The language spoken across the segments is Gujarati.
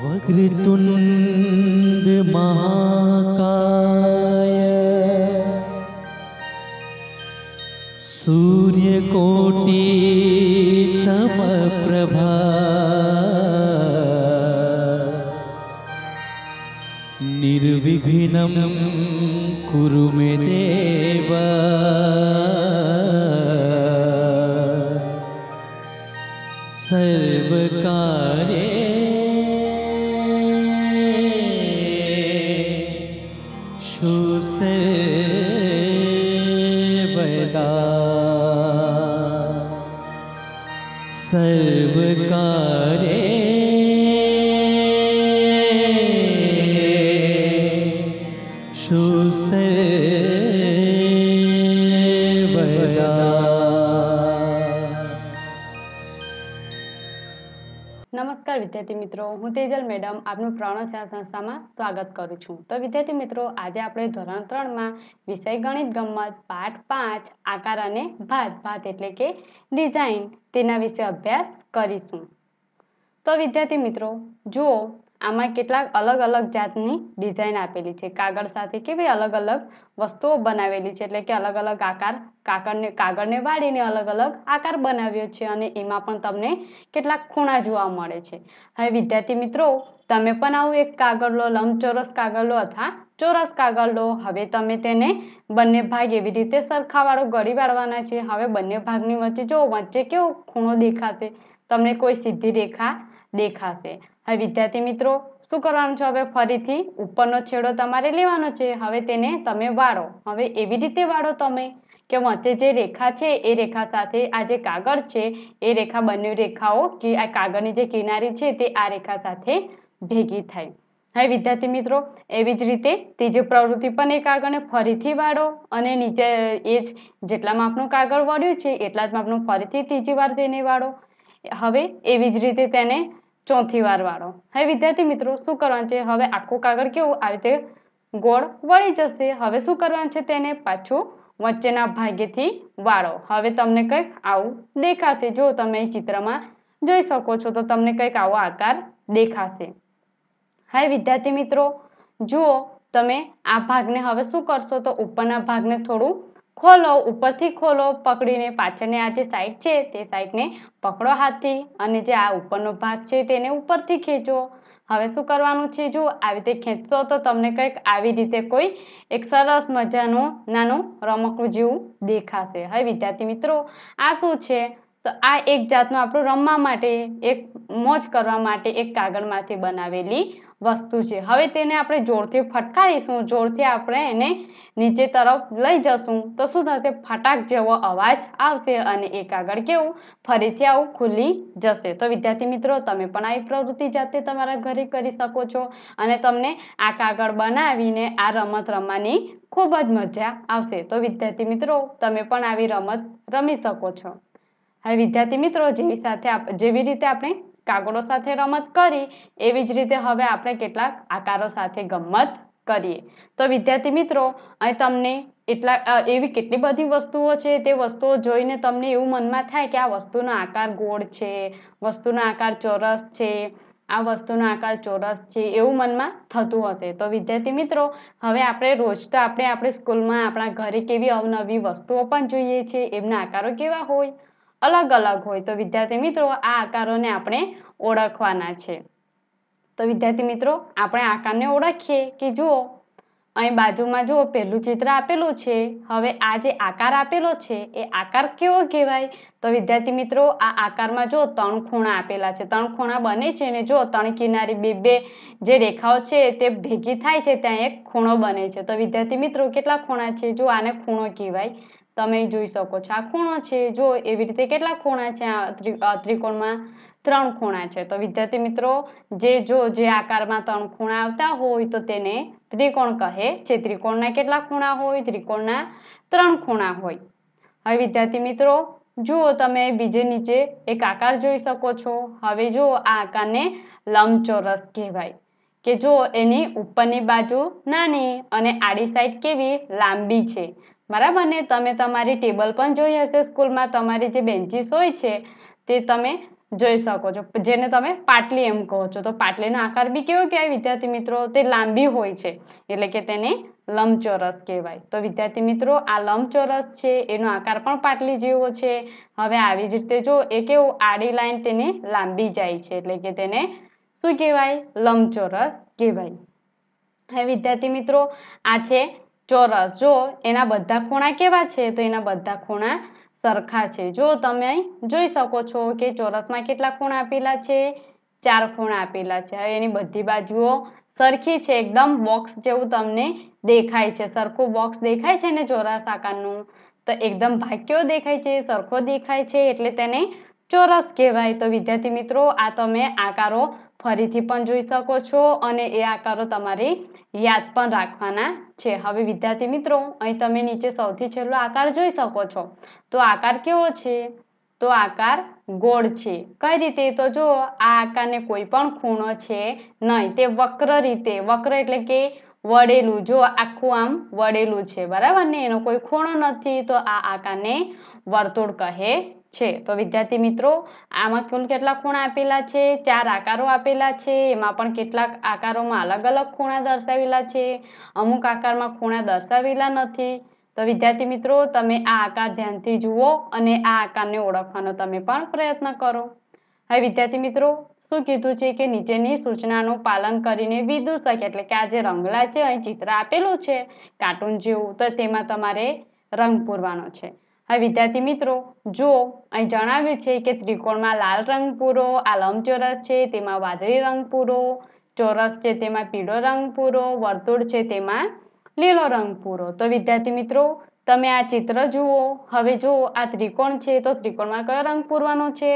वक्रतुण्ड महाकाय। सूर्यकोटि समप्रभा। निर्विघ्नं कुरु मे सर्वकारे વિદ્યાર્થી મિત્રો, હું તેજલ મેડમ આપનું પ્રણસ્યા સંસ્થામાં સ્વાગત કરું છું. તો વિદ્યાર્થી મિત્રો, આજે આપણે ધોરણ ત્રણમાં વિષય ગણિત ગમત, પાઠ પાંચ, આકાર અને ભાત. ભાત એટલે કે ડિઝાઇન તેના વિશે અભ્યાસ કરીશું. તો વિદ્યાર્થી મિત્રો, જુઓ આમાં કેટલાક અલગ અલગ જાતની ડિઝાઇન આપેલી છે. કાગળ સાથે કેવી અલગ અલગ વસ્તુઓ બનાવેલી છે. એટલે કે અલગ અલગ આકાર કાગળને કાગળને વાળીને અલગ અલગ આકાર બનાવ્યો છે અને એમાં પણ તમને કેટલાક ખૂણા જોવા મળે છે. હવે વિદ્યાર્થી મિત્રો, તમે પણ આવું એક કાગળ લો, લંબચોરસ કાગળ લો અથવા ચોરસ કાગળ લો. હવે તમે તેને બંને ભાગ એવી રીતે સરખાવાળો ગળી વાળવાના છે. હવે બંને ભાગની વચ્ચે જો વચ્ચે કેવો ખૂણો દેખાશે? તમને કોઈ સીધી રેખા દેખાશે. હવે વિદ્યાર્થી મિત્રો, શું કરવાનું છે? હવે ફરીથી ઉપરનો છેડો તમારે લેવાનો છે. હવે તેને તમે વાળો. હવે એવી રીતે વાળો તમે કે વચ્ચે જે રેખા છે, એ રેખા સાથે આ જે કાગળ છે, એ રેખા બંને રેખાઓ કે આ કાગળની જે કિનારી છે, તે આ રેખા સાથે ભેગી થાય. હવે વિદ્યાર્થી મિત્રો, એવી જ રીતે ત્રીજી પ્રવૃત્તિ પણ એ કાગળને ફરીથી વાળો અને નીચે એ જ જેટલા માપનું કાગળ વાળ્યું છે, એટલા જ માપનું ફરીથી ત્રીજી વાર તેને વાળો. હવે એવી જ રીતે તેને ચોથી વાર વાળો. હવે વિદ્યાર્થી મિત્રો, શું કરવાનું છે? હવે આખું કાગળ કેવું? આવી રીતે ગોળ વળી જશે. હવે શું કરવાનું છે તેને? પાછું વચ્ચેના ભાગેથી વાળો. હવે તમને કંઈક આવું દેખાશે. જો તમે ચિત્રમાં જોઈ શકો છો, તો તમને કંઈક આવો આકાર દેખાશે. હવે વિદ્યાર્થી મિત્રો, જુઓ તમે આ ભાગને હવે શું કરશો? તો ઉપરના ભાગને થોડું ખોલો, ઉપરથી ખોલો, પકડીને પાછળની આ જે સાઈડ છે તે સાઈડને પકડો હાથથી અને જે આ ઉપરનો ભાગ છે તેને ઉપરથી ખેંચો. હવે શું કરવાનું છે? જો આવી રીતે ખેંચશો તો તમને કંઈક આવી રીતે કોઈ એક સરસ મજાનું, નાનું રમકડું જેવું દેખાશે. હવે વિદ્યાર્થી મિત્રો, આ શું છે? તો આ એક જાતનું આપણું રમવા માટે, એક મોજ કરવા માટે એક કાગળમાંથી બનાવેલી વસ્તુ છે. હવે તેને આપણે જોરથી ફટકારીશું. જોરથી આપણે એને નીચે તરફ લઈ જશું. તો શું થશે? ફટાક જેવો અવાજ આવશે અને એ કાગળ કેવું? ફરીથી આવું ખુલી જશે. તો વિદ્યાર્થી મિત્રો, તમે પણ આવી પ્રવૃત્તિ જાતે તમારા ઘરે કરી શકો છો અને તમને આ કાગળ બનાવીને આ રમત રમવાની ખૂબ જ મજા આવશે. તો વિદ્યાર્થી મિત્રો, તમે પણ આવી રમત રમી શકો છો. હવે વિદ્યાર્થી મિત્રો જેવી સાથે જેવી રીતે આપણે કાગળો સાથે રમત કરી, એવી જ રીતે હવે આપણે કેટલાક આકારો સાથે ગમત કરીએ. તો વિદ્યાર્થી મિત્રો, અહીં તમને એટલા એવી કેટલી બધી વસ્તુઓ છે, તે વસ્તુઓ જોઈને તમને એવું મનમાં થાય કે આ વસ્તુનો આકાર ગોળ છે, વસ્તુનો આકાર ચોરસ છે, આ વસ્તુનો આકાર ચોરસ છે, એવું મનમાં થતું હશે. તો વિદ્યાર્થી મિત્રો, હવે આપણે રોજ તો આપણે આપણી સ્કૂલમાં આપણા ઘરે કેવી અવનવી વસ્તુઓ પણ જોઈએ છીએ, એમના આકારો કેવા હોય અલગ અલગ હોય. તો વિદ્યાર્થી મિત્રો, આ આકારોને આપણે ઓળખવાના છે. તો વિદ્યાર્થી મિત્રો, આપણે આકારને ઓળખીએ કે જુઓ અહીં બાજુમાં જુઓ પહેલું ચિત્ર આપેલું છે, હવે આ જે આકાર આપેલો છે, એ આકાર કેવો કહેવાય? તો વિદ્યાર્થી મિત્રો, આ આકારમાં જો ત્રણ ખૂણા આપેલા છે. ત્રણ ખૂણા બને છે અને જો ત્રણ કિનારી બે બે જે રેખાઓ છે તે ભેગી થાય છે, ત્યાં એક ખૂણો બને છે. તો વિદ્યાર્થી મિત્રો, કેટલા ખૂણા છે? જો આને ખૂણો કહેવાય. તમે જોઈ શકો છો. આ ખૂણો છે, જો એવી રીતે કેટલા ખૂણા છે? આ ત્રિ- ત્રિકોણમાં ત્રણ ખૂણા છે. તો વિદ્યાર્થી મિત્રો, જે જો, જે આકારમાં ત્રણ ખૂણા આવતા હોય, તો તેને ત્રિકોણ કહે છે. ત્રિકોણના કેટલા ખૂણા હોય? ત્રિકોણના ત્રણ ખૂણા હોય. હવે વિદ્યાર્થી મિત્રો જુઓ તમે બીજે નીચે એક આકાર જોઈ શકો છો. હવે જુઓ આ આકારને લંબચોરસ કહેવાય કે જો એની ઉપરની બાજુ નાની અને આડી સાઈડ કેવી? લાંબી છે. બરાબર ને? તમે તમારી ટેબલ પણ જોઈ હશે સ્કૂલમાં, તમારી જે બેન્ચીસ હોય છે, તે તમે જોઈ શકો છો. જેને તમે પાટલી એમ કહો છો. તો પાટલીનો આકાર બી કેવો કહેવાય? વિદ્યાર્થી મિત્રો, તે લાંબી હોય છે. એટલે કે તેને લંબચોરસ કહેવાય. તો વિદ્યાર્થી મિત્રો, આ લંબચોરસ છે, એનો આકાર પણ પાટલી જેવો છે. હવે આવી જ રીતે જો એ કેવું? આડી લાઈન તેને લાંબી જાય છે. એટલે કે તેને શું કહેવાય? લંબચોરસ કહેવાય. હવે વિદ્યાર્થી મિત્રો, આ છે ચોરસ. જો એના બધા ખૂણા કેવા છે, તો એના બધા ખૂણા સરખા છે. જો તમે જોઈ શકો છો કે ચોરસમાં કેટલા ખૂણા આપેલા છે? ચાર ખૂણા આપેલા છે. હવે એની બધી બાજુઓ સરખી છે, એકદમ બોક્સ જેવું તમને દેખાય છે. સરખું બોક્સ દેખાય છે ને ચોરસ આકારનું? તો એકદમ ભાગ્યો દેખાય છે, સરખો દેખાય છે, એટલે તેને ચોરસ કહેવાય. તો વિદ્યાર્થી મિત્રો, આ તમે આકારો ફરીથી પણ જોઈ શકો છો અને એ આકારો તમારે યાદ પણ રાખવાના છે. હવે વિદ્યાર્થી મિત્રો, અહીં તમે નીચે સૌથી છેલ્લો આકાર જોઈ શકો છો. તો આકાર કેવો છે? તો આકાર ગોળ છે. કઈ રીતે? તો જો આ આકારને કોઈ પણ ખૂણો છે નહીં, તે વક્ર રીતે, વક્ર એટલે કે વળેલું. જો આખું આમ વળેલું છે, બરાબર ને? એનો કોઈ ખૂણો નથી, તો આ આકારને વર્તુળ કહે છે. તો વિદ્યાર્થી મિત્રો, આમાં કુલ કેટલા ખૂણા આપેલા છે? ચાર આકારો આપેલા છે. એમાં પણ કેટલાક આકારોમાં અલગ અલગ ખૂણા દર્શાવેલા છે. અમુક આકારમાં ખૂણા દર્શાવેલા નથી. તો વિદ્યાર્થી મિત્રો, તમે આ આકાર ધ્યાનથી જુઓ અને આ આકારને ઓળખવાનો તમે પણ પ્રયત્ન કરો. હવે વિદ્યાર્થી મિત્રો, શું કીધું છે કે નીચેની સૂચનાનું પાલન કરીને વિદૂષક એટલે કે આ જે રંગલા છે અહીં ચિત્ર આપેલું છે, કાર્ટૂન જેવું, તો તેમાં તમારે રંગ પૂરવાનો છે. હવે વિદ્યાર્થી મિત્રો, જો અહીં જણાવ્યું છે કે ત્રિકોણમાં લાલ રંગ પૂરો, આ લંબચોરસ છે, તેમાં વાદળી રંગ પૂરો, ચોરસ છે, તેમાં પીળો રંગ પૂરો, વર્તુળ છે, તેમાં લીલો રંગ પૂરો. તો વિદ્યાર્થી મિત્રો, તમે આ ચિત્ર જુઓ. હવે જો આ ત્રિકોણ છે, તો ત્રિકોણમાં કયો રંગ પૂરવાનો છે?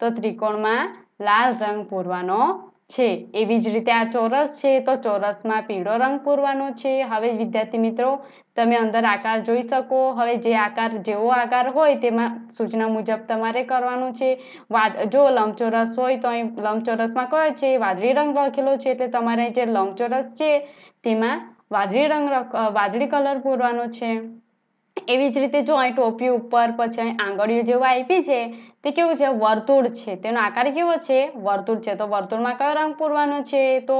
તો ત્રિકોણમાં લાલ રંગ પૂરવાનો છે. એવી જ રીતે આ ચોરસ છે તો ચોરસમાં પીળો રંગ પૂરવાનો છે. હવે વિદ્યાર્થી મિત્રો, તમે અંદર આકાર જોઈ શકો. હવે જે આકાર, જેવો આકાર હોય તેમાં સૂચના મુજબ તમારે કરવાનું છે. જો લંબચોરસ હોય તો અહીં લંબચોરસમાં કયો છે, વાદળી રંગ લખેલો છે. એટલે તમારે જે લંબચોરસ છે તેમાં વાદળી રંગ વાદળી કલર પૂરવાનો છે. એવી જ રીતે જો અહીં ટોપી ઉપર, પછી અહીં આંગળીઓ જેવું આપી છે તે કેવું છે? વર્તુળ છે. તેનો આકાર કેવો છે? વર્તુળ છે. તો વર્તુળમાં કયો રંગ પૂરવાનો છે? તો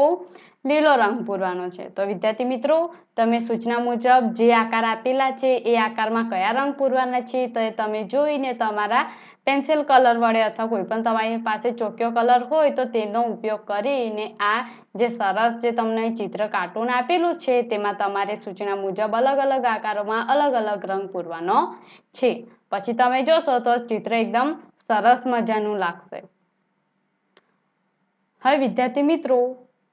લીલો રંગ પૂરવાનો છે. તો વિદ્યાર્થી મિત્રો, તમે સૂચના મુજબ જે આકાર આપેલા છે, એ આકારમાં કયા રંગ પૂરવાના છે? તો તમે જોઈને તમારા પેન્સિલ કલર વડે અથવા કોઈ પણ તમારી પાસે ચોક્યો કલર હોય તો તેનો ઉપયોગ કરીને આ જે સરસ જે તમને ચિત્ર કાર્ટૂન આપેલું છે, તેમાં તમારે સૂચના મુજબ અલગ અલગ આકારોમાં અલગ અલગ રંગ પૂરવાનો છે. પછી તમે જોશો તો ચિત્ર એકદમ સરસ મજાનું લાગશે. હવે વિદ્યાર્થી મિત્રો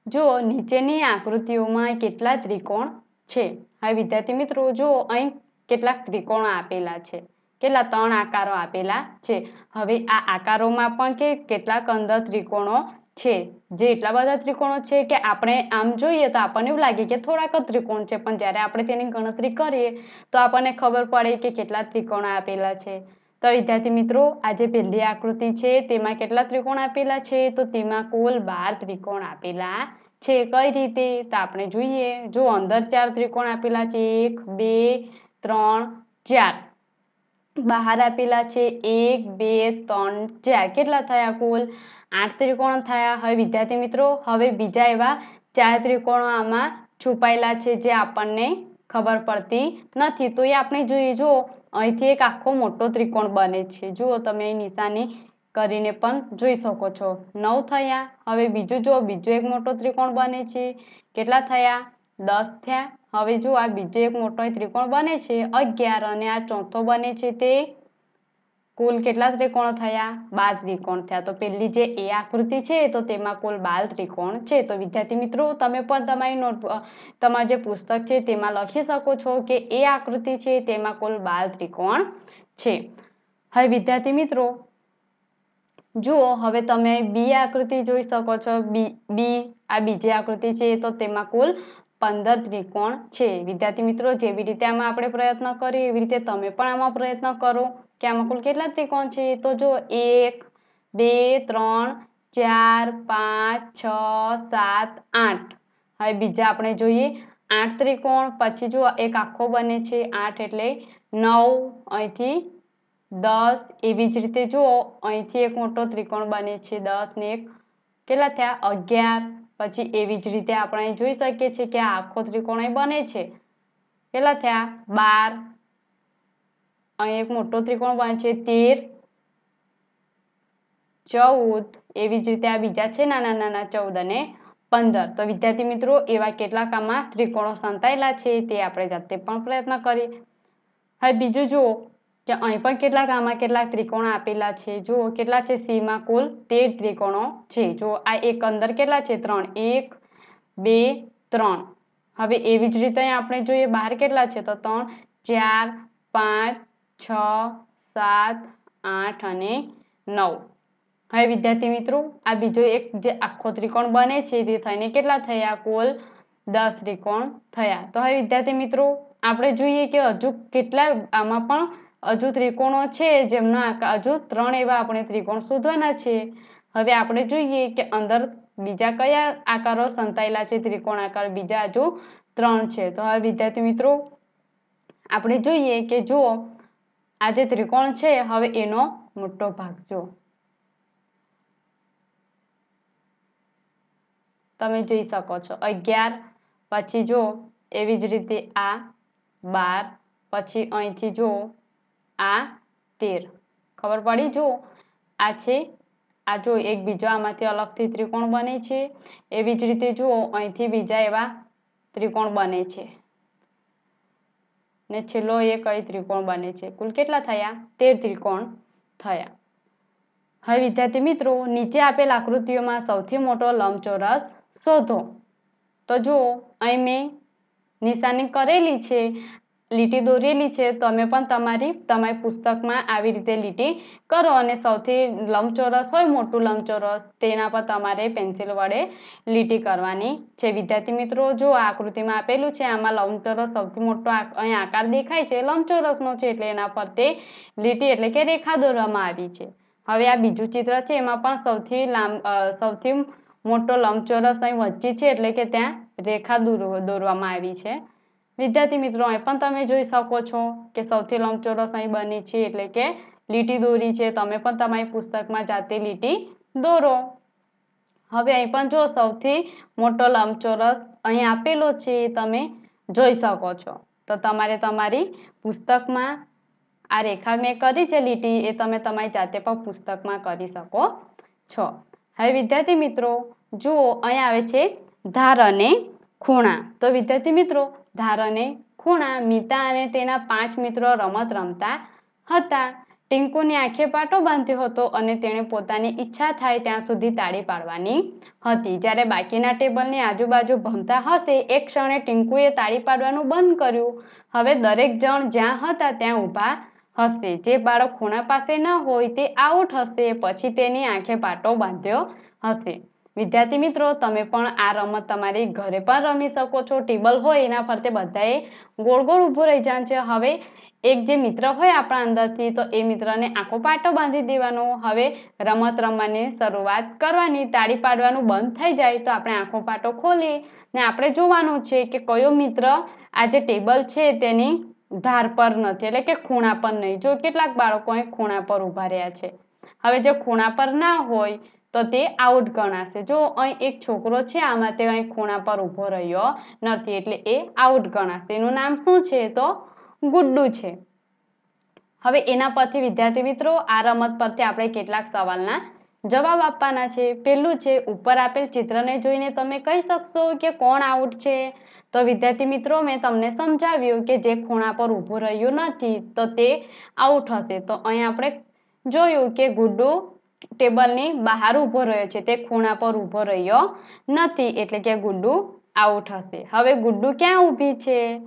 જો નીચેની આકૃતિઓમાં કેટલા ત્રિકોણ છે. હવે વિદ્યાર્થી મિત્રો જો અહીં કેટલાક ત્રિકોણ આપેલા છે. કેટલા ત્રણ આકારો આપેલા છે. હવે આ આકારોમાં પણ કે કેટલાક અંદર ત્રિકોણો છે. જે એટલા બધા ત્રિકોણો છે કે આપણે આમ જોઈએ તો આપણને એવું લાગે કે થોડાક ત્રિકોણ છે. પણ જ્યારે આપણે તેની ગણતરી કરીએ તો આપણને ખબર પડે કે કેટલા ત્રિકોણ આપેલા છે. તો વિદ્યાર્થી મિત્રો આ જે પહેલી આકૃતિ છે, તેમાં કેટલા ત્રિકોણ આપેલા છે? તો તેમાં કુલ બાર ત્રિકોણ આપેલા છે. કઈ રીતે? તો આપણે જોઈએ. જો અંદર ચાર ત્રિકોણ આપેલા છે, એક, બે, ત્રણ, ચાર. બહાર આપેલા છે, એક, બે, ત્રણ, ચાર. કેટલા થયા કુલ? આઠ ત્રિકોણ થયા. હવે વિદ્યાર્થી મિત્રો, હવે બીજા એવા ચાર ત્રિકોણો આમાં છુપાયેલા છે, જે આપણને ખબર પડતી નથી. તો એ આપણે જોઈએ. જો અહીંથી એક આખો મોટો ત્રિકોણ બને છે. જુઓ તમે નિશાની કરીને પણ જોઈ શકો છો. નવ થયા. હવે બીજું જુઓ. બીજો એક મોટો ત્રિકોણ બને છે. કેટલા થયા? દસ થયા. હવે જુઓ આ બીજો એક મોટો ત્રિકોણ બને છે. અગિયાર અને આ ચોથો બને છે તે કુલ કેટલા ત્રિકોણ થયા? બાર ત્રિકોણ થયા. તો પહેલી જે એ આકૃતિ છે, તો તેમાં કુલ બાર ત્રિકોણ છે. તો વિદ્યાર્થી મિત્રો, તમે પણ તમારી નોટ તમારું જે પુસ્તક છે, તેમાં લખી શકો છો કે એ આકૃતિ છે, તેમાં કુલ બાર ત્રિકોણ છે. હવે વિદ્યાર્થી મિત્રો, જુઓ, હવે તમે બી આકૃતિ જોઈ શકો છો. બી બી, આ બીજી આકૃતિ છે, તો તેમાં કુલ પંદર ત્રિકોણ છે. વિદ્યાર્થી મિત્રો, જેવી રીતે આમાં આપણે પ્રયત્ન કરીએ એવી રીતે તમે પણ આમાં પ્રયત્ન કરો. કે આમાં કુલ કેટલા ત્રિકોણ છે? તો જો એક, બે, ત્રણ, ચાર, પાંચ, છ, સાત, આઠ. હવે બીજા આપણે જોઈએ આઠ ત્રિકોણ, પછી જો એક આખો બને છે આઠ એટલે નવ, અહીંથી દસ. એવી જ રીતે જુઓ અહીંથી એક મોટો ત્રિકોણ બને છે દસ ને એક. કેટલા થયા? અગિયાર. પછી એવી જ રીતે આપણે જોઈ શકીએ છીએ કે આખો ત્રિકોણ બને છે. કેટલા થયા? બાર. અહીં એક મોટો ત્રિકોણ બને છે, તેર. ચૌદ. એવી જ રીતે આ બીજા છે, નાના નાના ચૌદ અને પંદર. તો વિદ્યાર્થી મિત્રો, એવા કેટલાક આમાં ત્રિકોણો સંતાયેલા છે, તે આપણે જાતે પણ પ્રયત્ન કરીએ. હવે બીજું જુઓ કે અહીં પણ કેટલાક આમાં કેટલાક ત્રિકોણ આપેલા છે. જુઓ, કેટલા છે સીમાં કુલ તેર ત્રિકોણો છે. જો આ એક અંદર કેટલા છે, ત્રણ. એક, બે, ત્રણ. હવે એવી જ રીતે આપણે જોઈએ બહાર કેટલા છે, તો ત્રણ, ચાર, પાંચ છ, સાત, આઠ અને નવ. હવે વિદ્યાર્થી મિત્રો, આ બીજો એક જે આખો ત્રિકોણ બને છે તે થઈને કેટલા થયા? કુલ દસ ત્રિકોણ થયા. તો હવે વિદ્યાર્થી મિત્રો, આપણે જોઈએ કે હજુ કેટલા, આમાં પણ હજુ ત્રિકોણો છે, જેમના હજુ ત્રણ એવા આપણે ત્રિકોણ શોધવાના છે. હવે આપણે જોઈએ કે અંદર બીજા કયા આકારો સંતાયેલા છે, ત્રિકોણ આકાર બીજા હજુ ત્રણ છે. તો હવે વિદ્યાર્થી મિત્રો, આપણે જોઈએ કે જુઓ આ જે ત્રિકોણ છે, હવે એનો મોટો ભાગ જુઓ તમે જોઈ શકો છો, અગિયાર, પછી જો, એવી જ રીતે આ બાર, પછી અહીંથી જો, આ તેર. ખબર પડી? જો, આ છે, આ જો એક બીજો આમાંથી અલગથી ત્રિકોણ બને છે. એવી જ રીતે જુઓ અહીંથી બીજા એવા ત્રિકોણ બને છે. ને છેલ્લો એક અહીં ત્રિકોણ બને છે. કુલ કેટલા થયા? તેર ત્રિકોણ થયા. હવે વિદ્યાર્થી મિત્રો, નીચે આપેલ આકૃતિઓમાં સૌથી મોટો લંબચોરસ શોધો. તો જુઓ, અહીં મેં નિશાની કરેલી છે. લીટી દોરેલી છે, તમે પણ તમારી તમારી પુસ્તકમાં આવી રીતે લીટી કરો અને સૌથી લંબચોરસ હોય, મોટું લંબચોરસ, તેના પર તમારે પેન્સિલ વડે લીટી કરવાની છે. વિદ્યાર્થી મિત્રો, જો આકૃતિમાં આપેલું છે, આમાં લંબચોરસ સૌથી મોટો અહીં આકાર દેખાય છે, લંબચોરસનો છે, એટલે એના પર તે લીટી એટલે કે રેખા દોરવામાં આવી છે. હવે આ બીજું ચિત્ર છે, એમાં પણ સૌથી લાંબ સૌથી મોટો લંબચોરસ અહીં વચ્ચે છે, એટલે કે ત્યાં રેખા દોરવામાં આવી છે. વિદ્યાર્થી મિત્રો, અહીં પણ તમે જોઈ શકો છો કે સૌથી લંબચોરસ અહીં બની છે એટલે કે લીટી દોરી છે. તમે પણ તમારી પુસ્તકમાં જાતે લીટી દોરો. હવે અહીં પણ જો સૌથી મોટો લંબચોરસ અહીં આપેલો છે એ તમે જોઈ શકો છો. તો તમારે તમારી પુસ્તકમાં આ રેખા મેં કરી છે લીટી, એ તમે તમારી જાતે પણ પુસ્તકમાં કરી શકો છો. હવે વિદ્યાર્થી મિત્રો, જુઓ, અહીં આવે છે ધાર અને ખૂણા. તો વિદ્યાર્થી મિત્રો ધાર અને ખૂણા, મીતા અને તેના પાંચ મિત્રો રમત રમતા હતા. ટિંકુની આંખે પાટો બાંધ્યો હતો અને તેણે પોતાની ઈચ્છા થાય ત્યાં સુધી તાળી પાડવાની હતી. જ્યારે બાકીના ટેબલની આજુબાજુ ભમતા હશે, એક ક્ષણે ટિંકુએ તાળી પાડવાનું બંધ કર્યું. હવે દરેક જણ જ્યાં હતા ત્યાં ઊભા હશે. જે બાળક ખૂણા પાસે ન હોય તે આઉટ હશે. પછી તેની આંખે પાટો બાંધ્યો હશે. વિદ્યાર્થી મિત્રો, તમે પણ આ રમત તમારી ઘરે પણ રમી શકો છો. ટેબલ હોય એના ફરતે બધાએ ગોળ ગોળ ઊભું રહી જાય છે. હવે એક જે મિત્ર હોય આપણા અંદરથી, તો એ મિત્રને આંખો પાટો બાંધી દેવાનો. હવે રમત રમવાની શરૂઆત કરવાની, તાળી પાડવાનું બંધ થઈ જાય, તો આપણે આંખો પાટો ખોલી ને આપણે જોવાનું છે કે કયો મિત્ર આ જે ટેબલ છે તેની ધાર પર નથી, એટલે કે ખૂણા પર નહીં. જો કેટલાક બાળકો અહીં ખૂણા પર ઊભા રહ્યા છે. હવે જે ખૂણા પર ના હોય તો તે આઉટ ગણાશે. જો અહીં એક છોકરો છે, આમાં તે અહીં ખૂણા પર ઊભો રહ્યો નથી, એટલે એ આઉટ ગણાશે. એનું નામ શું છે? તો ગુડ્ડુ છે. હવે એના પરથી, વિદ્યાર્થી મિત્રો, આ રમત પરથી આપણે કેટલાક સવાલના જવાબ આપવાના છે. પહેલું છે, ઉપર આપેલ ચિત્રને જોઈને તમે કહી શકશો કે કોણ આઉટ છે? તો વિદ્યાર્થી મિત્રો, મેં તમને સમજાવ્યું કે જે ખૂણા પર ઊભું રહ્યું નથી, તો તે આઉટ હશે. તો અહીં આપણે જોયું કે ગુડ્ડુ ટેબલની બહાર ઊભો રહ્યો છે. તે ખૂણા પર ઊભો રહ્યો નથી. એટલે કે ગુડ્ડુ આઉટ હશે. હવે ગુડ્ડુ ક્યાં ઊભી છે?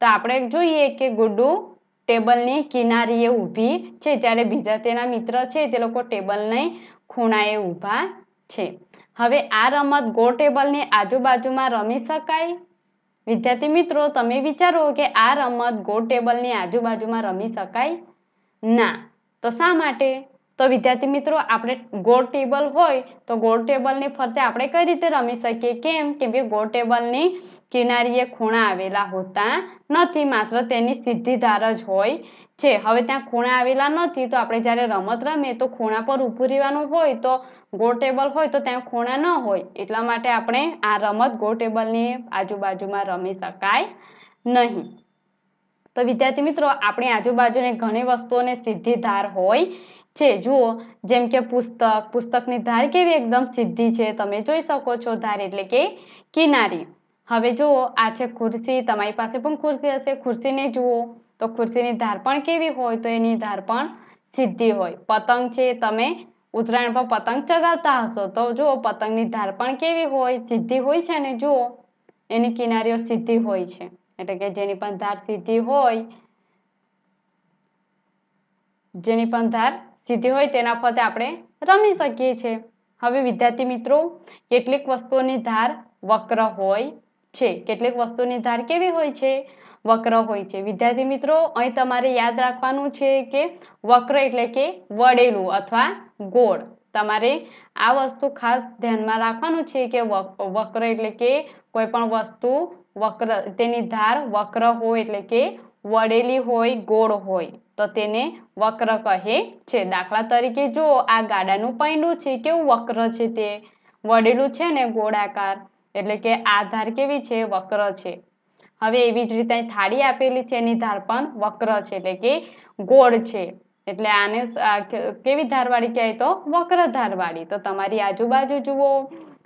તો આપણે જોઈએ કે ગુડ્ડુ ટેબલની કિનારીએ ઊભી છે. જ્યારે બીજા તેના મિત્ર છે, તે લોકો ટેબલની ખૂણાએ ઊભા છે. હવે આ રમત ગો ટેબલની આજુબાજુમાં રમી શકાય? વિદ્યાર્થી મિત્રો, તમે વિચારો કે આ રમત ગો ટેબલની આજુબાજુમાં રમી શકાય? ના. તો શા માટે? તો વિદ્યાર્થી મિત્રો, આપણે ગોળ ટેબલ હોય તો ગોળ ટેબલની ફરતે આપણે કઈ રીતે રમી શકીએ? કેમ કે ગોળ ટેબલની કિનારીએ ખૂણા આવેલા હોતા નથી, માત્ર તેની સીધી ધાર જ હોય છે. હવે ત્યાં ખૂણા આવેલા નથી, તો આપણે જ્યારે રમત રમીએ તો ખૂણા પર ઊભું રહેવાનું હોય તો ગોળ ટેબલ હોય તો ત્યાં ખૂણા ન હોય. એટલા માટે આપણે આ રમત ગોળ ટેબલની આજુબાજુમાં રમી શકાય નહીં. તો વિદ્યાર્થી મિત્રો, આપણી આજુબાજુની ઘણી વસ્તુઓને સીધી ધાર હોય છે, જુઓ, જેમ કે પુસ્તક, પુસ્તકની ધાર કેવી એકદમ સીધી છે, તમે જોઈ શકો છો ધાર એટલે કે કિનારી. હવે જુઓ, આ છે ખુરશી, તમારી પાસે પણ ખુરશી હશે, ખુરશીને જુઓ, તો ખુરશીની ધાર પણ કેવી હોય, તો એની ધાર પણ સીધી હોય. પતંગ છે, તમે ઉત્તરાયણ પર પતંગ ચગાવતા હશો, તો જુઓ, પતંગની ધાર પણ કેવી હોય, સીધી હોય છે ને, જુઓ, એની કિનારીઓ સીધી હોય છે. એટલે કે જેની પણ ધાર સીધી હોય, જેની પણ ધાર સીધી હોય તેના ફરતે આપણે રમી શકીએ છીએ. હવે વિદ્યાર્થી મિત્રો, કેટલીક વસ્તુઓની ધાર વક્ર હોય છે. કેટલીક વસ્તુની ધાર કેવી હોય છે? વક્ર હોય છે. વિદ્યાર્થી મિત્રો, અહીં તમારે યાદ રાખવાનું છે કે વક્ર એટલે કે વળેલું અથવા ગોળ. તમારે આ વસ્તુ ખાસ ધ્યાનમાં રાખવાનું છે કે વક્ર એટલે કે કોઈ પણ વસ્તુ વક્ર, તેની ધાર વક્ર હોય એટલે કે વળેલી હોય, ગોળ હોય. તો તેને વક્ર કહે છે. દાખલા તરીકે જો આ ગાડાનું પૈંડું છે, કેવું વક્ર છે તે? વળેલું છે ને ગોળાકાર. એટલે કે આ ધાર કેવી છે? વક્ર છે. હવે એવી જ રીતે થાળી આપેલી છે, એની ધાર પણ વક્ર છે, એટલે કે ગોળ છે. એટલે આને કેવી ધારવાળી કહેવાય તો? વક્ર ધારવાળી. તો તમારી આજુબાજુ જુઓ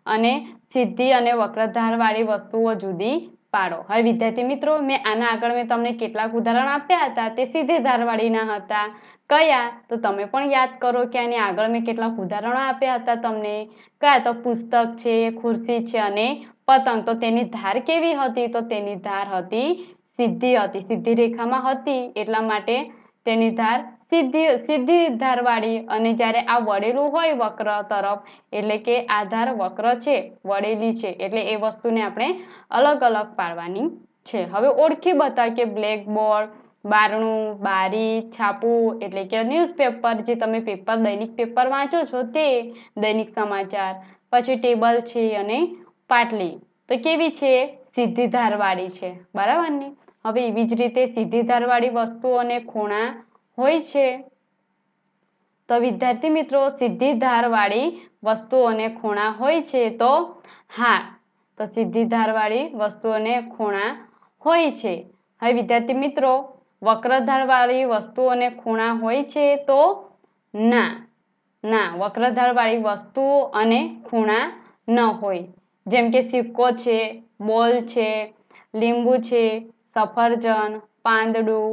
અને સીધી અને વક્ર ધારવાળી વસ્તુઓ જુદી પાડો. હવે વિદ્યાર્થી મિત્રો, મેં આના આગળ મેં તમને કેટલાક ઉદાહરણ આપ્યા હતા, તે સીધે ધારવાળીના હતા. કયા? તો તમે પણ યાદ કરો કે આની આગળ મેં કેટલાક ઉદાહરણો આપ્યા હતા તમને. કયા? તો પુસ્તક છે, ખુરશી છે અને પતંગ. તો તેની ધાર કેવી હતી? તો તેની ધાર હતી સીધી હતી. સીધી રેખામાં હતી. એટલા માટે તેની ધાર સીધી સીધી ધારવાળી અને જ્યારે આ વળેલું હોય વક્ર તરફ, એટલે કે આધાર વક્ર છે વળેલી છે, એટલે એ વસ્તુને આપણે અલગ અલગ પાડવાની છે. હવે ઓળખી બતાવ કે બ્લેકબોર્ડ બારણું, બારી, છાપું, એટલે કે ન્યૂઝપેપર જે તમે પેપર દૈનિક પેપર વાંચો છો તે દૈનિક સમાચાર, પછી ટેબલ છે અને પાટલી. તો કેવી છે? સીધી ધારવાળી છે. બરાબર ને? હવે એવી જ રીતે સીધી ધારવાળી વસ્તુઓને ખૂણા હોય છે. તો વિદ્યાર્થી મિત્રો સીધી ધારવાળી વસ્તુઓને ખૂણા હોય છે તો હા તો સીધી ધારવાળી વસ્તુઓને ખૂણા હોય છે. હવે વિદ્યાર્થી મિત્રો વક્ર ધારવાળી વસ્તુઓને ખૂણા હોય છે તો ના. ના વક્ર ધારવાળી વસ્તુઓ અને ખૂણા ન હોય. જેમ કે સિક્કો છે, બોલ છે, લીંબુ છે, સફરજન, પાંદડું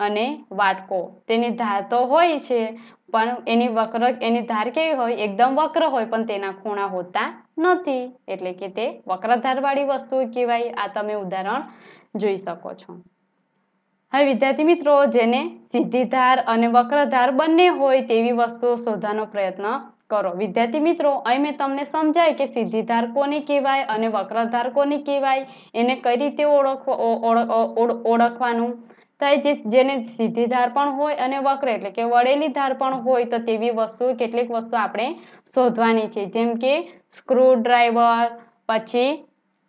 અને વાટકો. તેની ધાર તો હોય છે, પણ એની વક્ર, એની ધાર કેવી હોય? એકદમ વક્ર હોય, પણ તેના ખૂણા હોતા નથી. એટલે કે તે વક્રધારવાળી વસ્તુ કહેવાય. આ તમે ઉદાહરણ જોઈ શકો છો. હવે વિદ્યાર્થી મિત્રો, જેને સીધી ધાર અને વક્રધાર બંને હોય તેવી વસ્તુઓ શોધવાનો પ્રયત્ન કરો. વિદ્યાર્થી મિત્રો, અહીં મેં તમને સમજાય કે સીધી ધાર કોને કહેવાય અને વક્રધાર કોને કહેવાય? એને કઈ રીતે ઓળખવા ઓળખવાનું? તો જે જેને સીધી ધાર પણ હોય અને વક્ર, એટલે કે વળેલી ધાર પણ હોય, તો તેવી વસ્તુ કેટલીક વસ્તુ આપણે શોધવાની છે. જેમ કે સ્ક્રૂડ્રાઈવર, પછી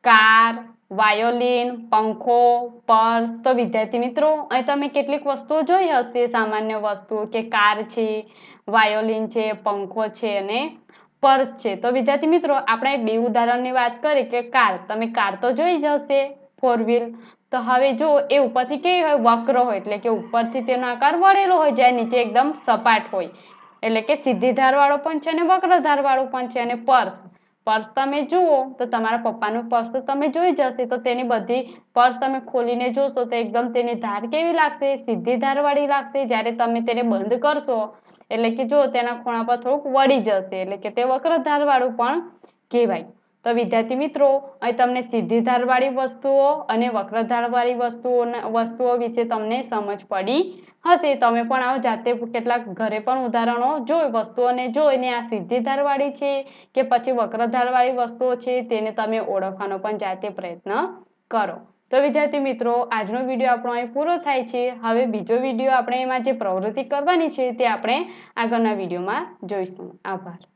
કાર, વાયોલિન, પંખો, પર્સ. તો વિદ્યાર્થી મિત્રો, અહીં તમે કેટલીક વસ્તુઓ જોઈ હશે. સામાન્ય વસ્તુઓ કે કાર છે, વાયોલિન છે, પંખો છે અને પર્સ છે. તો વિદ્યાર્થી મિત્રો, આપણે બે ઉદાહરણની વાત કરીએ કે કાર. તમે કાર તો જોઈ જ હશે, ફોર વ્હીલ. તો હવે જો એ ઉપરથી કેવી હોય? વક્ર હોય. એટલે કે ઉપરથી તેનો આકાર વળેલો હોય, જ્યાં નીચે એકદમ સપાટ હોય. એટલે કે સીધી ધારવાળો પણ છે અને વક્ર ધારવાળો પણ છે અને પર્સ. પર્સ તમે જુઓ તો તમારા પપ્પાનું પર્સ તમે જોઈ જશે તો તેની બધી પર્સ તમે ખોલીને જોશો તો એકદમ તેની ધાર કેવી લાગશે? સીધી ધારવાળી લાગશે. જ્યારે તમે તેને બંધ કરશો, એટલે કે જો તેના ખૂણા પર થોડુંક વળી જશે, એટલે કે તે વક્ર ધારવાળું પણ કહેવાય. તો વિદ્યાર્થી મિત્રો, અહીં તમને સીધી ધારવાળી વસ્તુઓ અને વક્ર ધારવાળી વસ્તુઓ વસ્તુઓ વિશે તમને સમજ પડી હશે. તમે પણ આવો, જાતે કેટલાક ઘરે પણ ઉદાહરણો જોઈ, વસ્તુઓને જોઈને આ સીધી ધારવાળી છે કે પછી વક્ર ધારવાળી વસ્તુઓ છે તેને તમે ઓળખવાનો પણ જાતે પ્રયત્ન કરો. તો વિદ્યાર્થી મિત્રો, આજનો વીડિયો આપણો અહીં પૂરો થાય છે. હવે બીજો વીડિયો આપણે એમાં જે પ્રવૃત્તિ કરવાની છે તે આપણે આગળના વિડીયોમાં જોઈશું. આભાર.